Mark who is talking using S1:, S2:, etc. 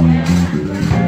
S1: Música